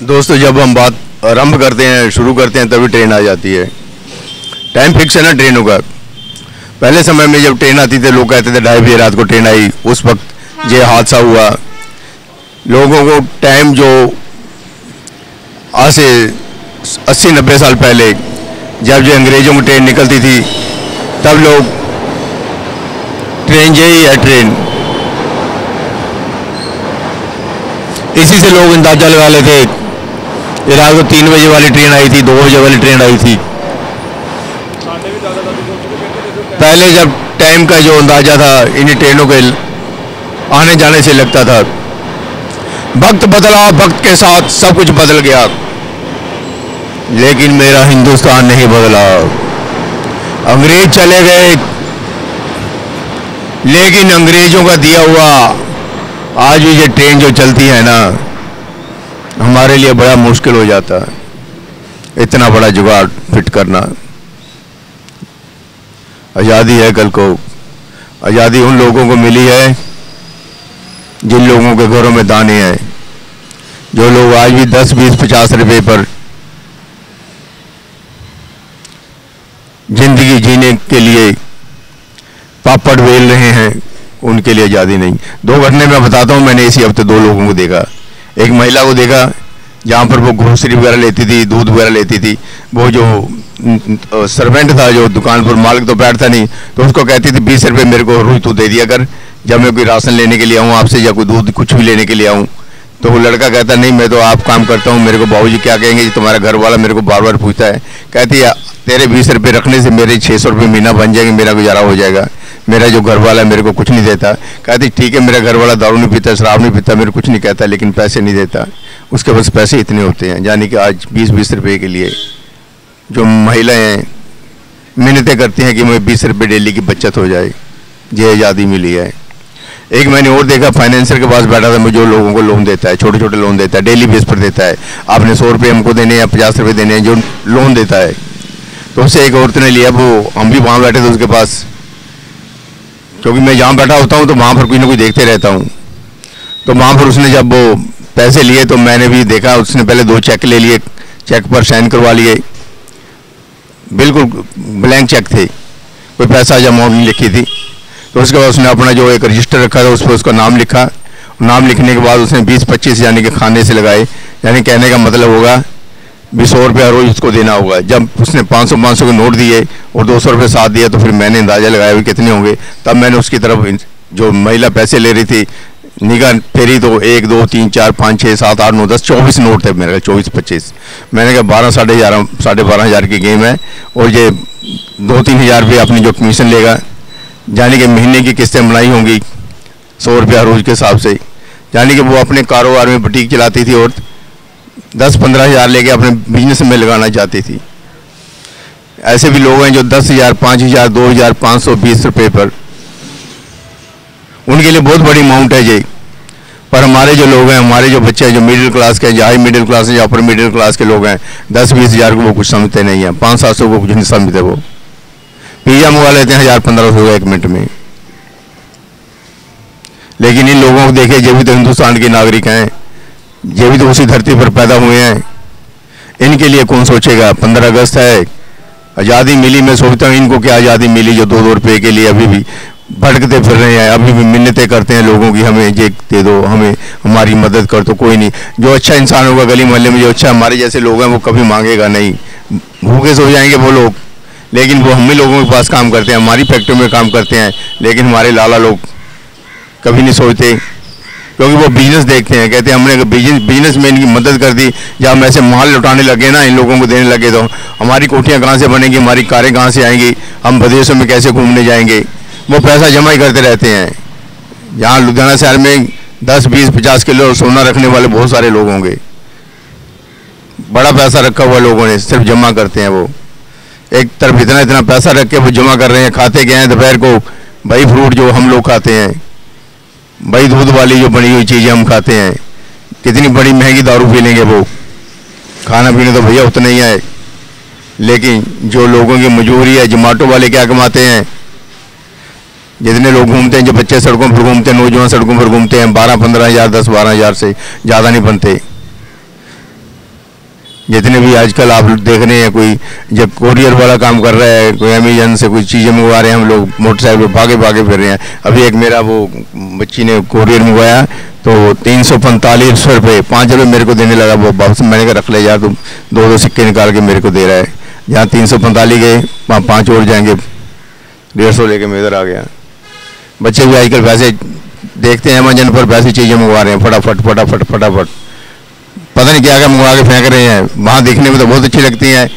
दोस्तों जब हम बात आरंभ करते हैं शुरू करते हैं तभी ट्रेन आ जाती है। टाइम फिक्स है ना ट्रेनों का? पहले समय में जब ट्रेन आती थी लोग कहते थे ढाई बजे रात को ट्रेन आई। उस वक्त ये हादसा हुआ। लोगों को टाइम जो आज से अस्सी नब्बे साल पहले जब जो अंग्रेज़ों की ट्रेन निकलती थी तब लोग ट्रेन यही है ट्रेन। इसी से लोग अंदाज़ा लगा लेते ये रात को तीन बजे वाली ट्रेन आई थी, दो बजे वाली ट्रेन आई थी। पहले जब टाइम का जो अंदाज़ा था, इन्हीं ट्रेनों के आने जाने से लगता था। वक्त बदला वक्त के साथ सब कुछ बदल गया। लेकिन मेरा हिंदुस्तान नहीं बदला। अंग्रेज़ चले गए। लेकिन अंग्रेज़ों का दिया हुआ, आज भी ये ट्रेन जो चलती है ना हमारे लिए बड़ा मुश्किल हो जाता है। इतना बड़ा जुगाड़ फिट करना। आज़ादी है कल को। आज़ादी उन लोगों को मिली है, जिन लोगों के घरों में दाने हैं। जो लोग आज भी दस, बीस, पचास रुपए पर ज़िंदगी जीने के लिए पापड़ बेल रहे हैं, उनके लिए आज़ादी नहीं। दो घटने में बताता हूँ, मैंने इसी हफ़्ते दो लोगों को देखा। एक महिला को देखा जहाँ पर वो ग्रोसरी वगैरह लेती थी, दूध वगैरह लेती थी, वो जो सर्वेंट था जो दुकान पर मालिक तो बैठता नहीं तो उसको कहती थी, बीस रुपये मेरे को रोज तो दे दिया कर, जब मैं कोई राशन लेने के लिए आऊँ आपसे या कोई दूध कुछ भी लेने के लिए आऊँ। तो वो लड़का कहता, नहीं, मैं तो आप काम करता हूँ, मेरे को बाबूजी क्या कहेंगे तुम्हारा घर वाला मेरे को बार बार पूछता है। कहती है, तेरे बीस रुपये रखने से मेरे छः सौ रुपये महीना बन जाएँगे, मेरा गुजारा हो जाएगा। मेरा जो घर वाला है, मेरे को कुछ नहीं देता। कहती, ठीक है, मेरा घर वाला दारू नहीं पीता, शराब नहीं पीता, मेरे कुछ नहीं कहता, लेकिन पैसे नहीं देता। उसके पास पैसे इतने होते हैं, यानी कि आज बीस बीस रुपये के लिए जो महिलाएँ मेहनतें करती हैं कि मुझे बीस रुपये डेली की बचत हो जाए, ये आज़ादी मिली है। एक मैंने और देखा, फाइनेंसर के पास बैठा था, मुझे जो लोगों को लोन देता है छोटे छोटे लोन देता है, डेली बेस पर देता है। आपने सौ रुपये हमको देने या पचास रुपये देने हैं, जो लोन देता है। तो उससे एक औरत ने लिया वो, हम भी वहाँ बैठे थे उसके पास। क्योंकि मैं जहाँ बैठा होता हूँ तो वहाँ पर कोई ना कोई देखते रहता हूँ। तो वहाँ पर उसने जब वो पैसे लिए तो मैंने भी देखा, उसने पहले दो चेक ले लिए चेक पर साइन करवा लिए। बिल्कुल ब्लैंक चेक थे। कोई पैसा या अमाउंट नहीं लिखी थी। तो उसके बाद उसने अपना जो एक रजिस्टर रखा था, उस पर उसका नाम लिखा। नाम लिखने के बाद उसने बीस पच्चीस यानी कि खाने से लगाए। यानी कहने का मतलब होगा, भी सौ रुपया रोज उसको देना होगा। जब उसने पाँच सौ पाँच सौ के नोट दिए और दो सौ रुपये साथ दिया तो फिर मैंने अंदाज़ा लगाया भी कितने होंगे। तब मैंने उसकी तरफ़ जो महिला पैसे ले रही थी निगाह फेरी तो एक दो, तीन, चार, पाँच छः सात, आठ, नौ, दस, चौबीस नोट थे मेरे चौबीस, पच्चीस। मैंने कहा बारह, साढ़े ग्यारह, साढ़े बारह हज़ार की गेम है और ये दो, तीन हज़ार रुपये अपनी जो कमीशन लेगा यानी कि महीने की किस्तें बनाई होंगी, सौ रुपया रोज़ के हिसाब से। यानी कि वो अपने कारोबार में बुटीक चलाती थी और दस, पंद्रह हज़ार लेके अपने बिज़नेस में लगाना चाहती थी। ऐसे भी लोग हैं जो दस हज़ार, पाँच हज़ार, दो हज़ार, पाँच सौ, बीस रुपये पर उनके लिए बहुत बड़ी अमाउंट है जी पर हमारे जो लोग हैं, हमारे जो बच्चे हैं, जो मिडिल क्लास के जो हाई मिडिल क्लास या अपर मिडिल क्लास के लोग हैं दस बीस हज़ार को वो कुछ समझते नहीं हैं पाँच सात सौ को कुछ नहीं समझते वो। पिज्जा मंगवा लेते हैं हज़ार पंद्रह सौ एक मिनट में। लेकिन इन लोगों को देखे जो भी तो हिंदुस्तान के नागरिक हैं, ये भी तो उसी धरती पर पैदा हुए हैं। इनके लिए कौन सोचेगा? पंद्रह अगस्त है, आज़ादी मिली, मैं सोचता हूँ इनको क्या आज़ादी मिली जो दो दो रुपये के लिए अभी भी भटकते फिर रहे हैं। अभी भी मिन्नतें करते हैं लोगों की, हमें ये दे दो, हमें हमारी मदद कर दो, कोई नहीं। जो अच्छा इंसान होगा गली मोहल्ले में, जो अच्छा हमारे जैसे लोग हैं, वो कभी मांगेगा नहीं। भूखे सो जाएँगे वो लोग, लेकिन वो हम ही लोगों के पास काम करते हैं, हमारी फैक्ट्री में काम करते हैं, लेकिन हमारे लाला लोग कभी नहीं सोचते क्योंकि वो बिज़नेस देखते हैं। कहते हैं, हमने बिज़नेस में इनकी मदद कर दी, जब हम ऐसे माल लुटाने लगे ना, इन लोगों को देने लगे तो हमारी कोठियाँ कहाँ से बनेंगी, हमारी कारें कहाँ से आएँगी, हम विदेशों में कैसे घूमने जाएँगे? वो पैसा जमा ही करते रहते हैं। यहाँ लुधियाना शहर में दस, बीस, पचास किलो सोना रखने वाले बहुत सारे लोग होंगे। बड़ा पैसा रखा हुआ लोगों ने, सिर्फ़ जमा करते हैं वो। एक तरफ़ इतना इतना पैसा रख के वो जमा कर रहे हैं, खाते गए हैं दोपहर को। भाई फ्रूट जो हम लोग खाते हैं भाई दूध वाली जो बनी हुई चीज़ें हम खाते हैं, कितनी बड़ी महँगी दारू पी लेंगे वो। खाना पीने तो भैया उतना ही है। लेकिन जो लोगों की मजबूरी है, जोमेटो वाले क्या कमाते हैं? जितने लोग घूमते हैं, जो बच्चे सड़कों पर घूमते हैं, नौजवान सड़कों पर घूमते हैं, बारह, पंद्रह हज़ार, दस, बारह हज़ार से ज़्यादा नहीं बनते। जितने भी आजकल आप देख रहे हैं, कोई जब कोरियर वाला काम कर रहा है, कोई अमेजन से कोई चीज़ें मंगवा रहे हैं, हम लोग मोटरसाइकिल पर भागे भागे फिर रहे हैं। अभी एक मेरा वो बच्ची ने कोरियर मंगवाया तो तीन सौ पैंतालीस सौ रुपये पाँच रुपये मेरे को देने लगा, वो वापस मैंने कहा, रख ले यार, तुम दो दो सिक्के निकाल के मेरे को दे रहा है। जहाँ तीन सौ पैंतालीस गए, वहाँ पाँच और जाएँगे। डेढ़ सौ लेके मैं इधर आ गया। बच्चे भी आजकल वैसे देखते हैं, अमेजन पर वैसी चीज़ें मंगवा रहे हैं, फटाफट फटाफट फटाफट। पता नहीं क्या क्या मंगवा के फेंक रहे हैं। वहाँ देखने में तो बहुत अच्छी लगती हैं।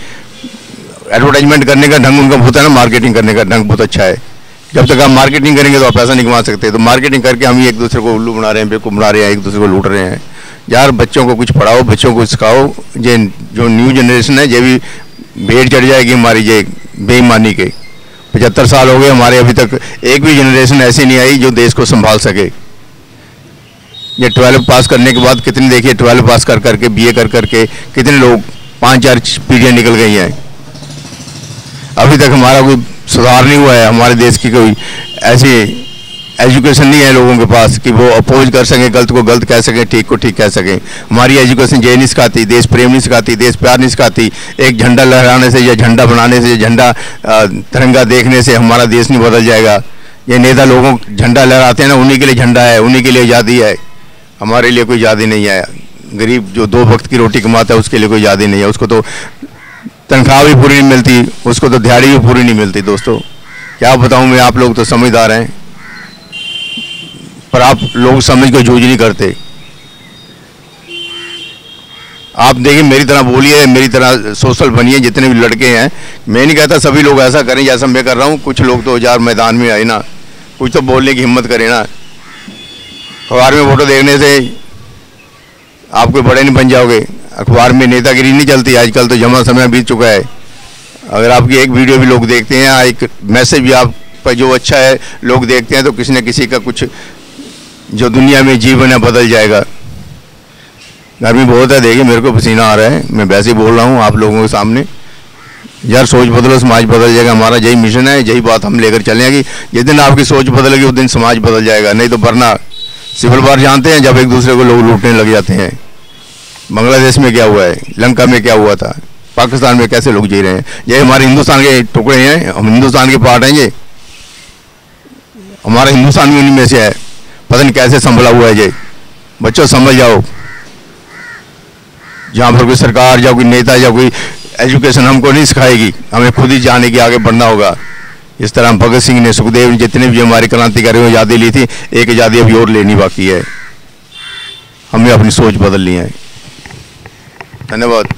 एडवर्टाइजमेंट करने का ढंग उनका होता है ना मार्केटिंग करने का ढंग बहुत अच्छा है। जब तक आप मार्केटिंग करेंगे तो आप पैसा नहीं कमा सकते। तो मार्केटिंग करके हम ही एक दूसरे को उल्लू बना रहे हैं, बेवकूफ़ बना रहे हैं, एक दूसरे को लूट रहे हैं। यार, बच्चों को कुछ पढ़ाओ, बच्चों को सिखाओ। ये जो न्यू जनरेशन है, ये भी भेड़ चढ़ जाएगी हमारी, ये बेईमानी के। पचहत्तर साल हो गए, हमारे अभी तक एक भी जनरेशन ऐसी नहीं आई जो देश को संभाल सके। ये ट्वेल्व पास करने के बाद कितने देखिए, ट्वेल्व पास कर करके बीए कर करके, कितने लोग, पाँच चार पीढ़ियाँ निकल गई हैं। अभी तक हमारा कोई सुधार नहीं हुआ है, हमारे देश की कोई ऐसी एजुकेशन नहीं है लोगों के पास कि वो अपोज कर सकें, गलत को गलत कह सकें, ठीक को ठीक कह सकें। हमारी एजुकेशन ये नहीं सिखाती, देश प्रेम नहीं सिखाती, देश प्यार नहीं सिखाती। एक झंडा लहराने से या झंडा बनाने से या झंडा तिरंगा देखने से हमारा देश नहीं बदल जाएगा। ये नेता लोगों झंडा लहराते हैं ना, उन्हीं के लिए झंडा है, उन्हीं के लिए आज़ादी है। हमारे लिए कोई आज़ादी नहीं है। गरीब जो दो वक्त की रोटी कमाता है, उसके लिए कोई आज़ादी नहीं है। उसको तो तनख्वाह भी पूरी नहीं मिलती, उसको तो दिहाड़ी भी पूरी नहीं मिलती, दोस्तों। क्या बताऊँ मैं, आप लोग तो समझदार हैं। पर आप लोग समझ को जूझ नहीं करते। आप देखिए, मेरी तरह बोलिए, मेरी तरह सोशल बनिए, जितने भी लड़के हैं। मैं नहीं कहता सभी लोग ऐसा करें जैसा मैं कर रहा हूँ। कुछ लोग तो यार मैदान में आए ना। कुछ तो बोलने की हिम्मत करें ना। अखबार में फ़ोटो देखने से आप कोई बड़े नहीं बन जाओगे। अखबार में नेतागिरी नहीं चलती। आजकल तो जमा समय बीत चुका है। अगर आपकी एक वीडियो भी लोग देखते हैं, एक मैसेज भी आप पर जो अच्छा है, लोग देखते हैं तो किसी न किसी का कुछ जो दुनिया में जीवन है, बदल जाएगा। गर्मी बहुत है, देखिए, मेरे को पसीना आ रहा है। मैं वैसे ही बोल रहा हूँ आप लोगों के सामने। यार, सोच बदलो, समाज बदल जाएगा। हमारा यही मिशन है, यही बात हम लेकर चलेंगे जिस दिन आपकी सोच बदलेगी, उस दिन समाज बदल जाएगा। नहीं तो वरना सिविल वार जानते हैं, जब एक दूसरे को लोग लूटने लग जाते हैं। बांग्लादेश में क्या हुआ है? लंका में क्या हुआ था? पाकिस्तान में कैसे लोग जी रहे हैं? ये हमारे हिंदुस्तान के टुकड़े हैं, हम हिंदुस्तान के पार्ट हैं ये। हमारा हिंदुस्तान भी उन्हीं में से है। पता नहीं कैसे संभला हुआ है ये। बच्चों समझ जाओ। जहाँ पर कोई सरकार या कोई नेता या कोई एजुकेशन हमको नहीं सिखाएगी, हमें खुद ही जाने की आगे बढ़ना होगा। इस तरह भगत सिंह ने, सुखदेव जितने भी हमारे क्रांतिकारी आज़ादी ली थी, एक आज़ादी अभी और लेनी बाकी है। हमें अपनी सोच बदलनी है। धन्यवाद।